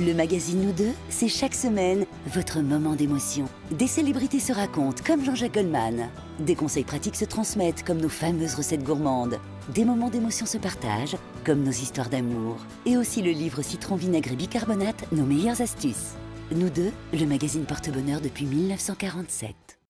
Le magazine Nous deux, c'est chaque semaine votre moment d'émotion. Des célébrités se racontent comme Jean-Jacques Goldman. Des conseils pratiques se transmettent comme nos fameuses recettes gourmandes. Des moments d'émotion se partagent comme nos histoires d'amour. Et aussi le livre Citron vinaigre et bicarbonate, nos meilleures astuces. Nous deux, le magazine porte-bonheur depuis 1947.